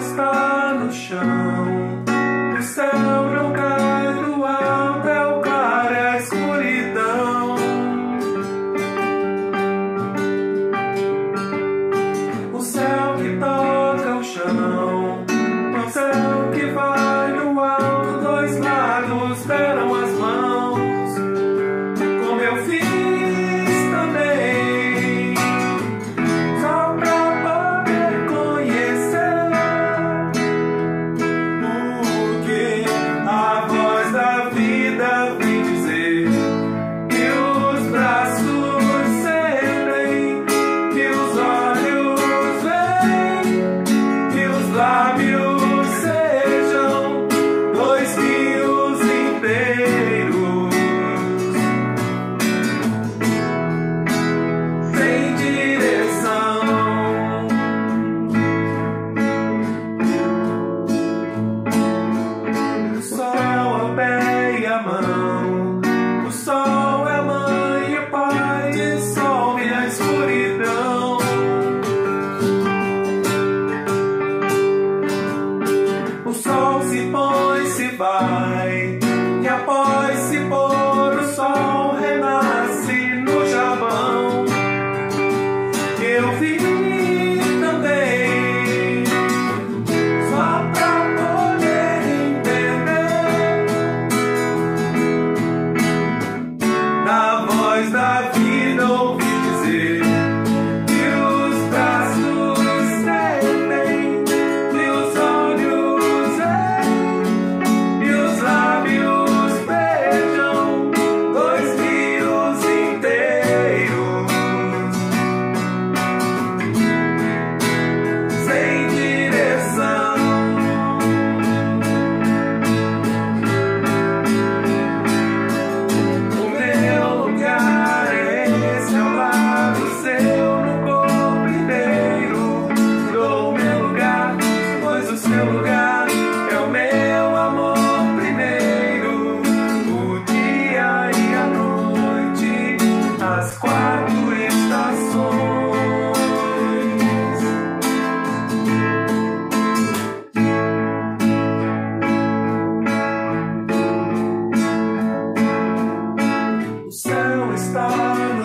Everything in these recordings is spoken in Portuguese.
está no chão, o céu não cai.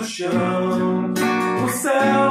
chão, o céu.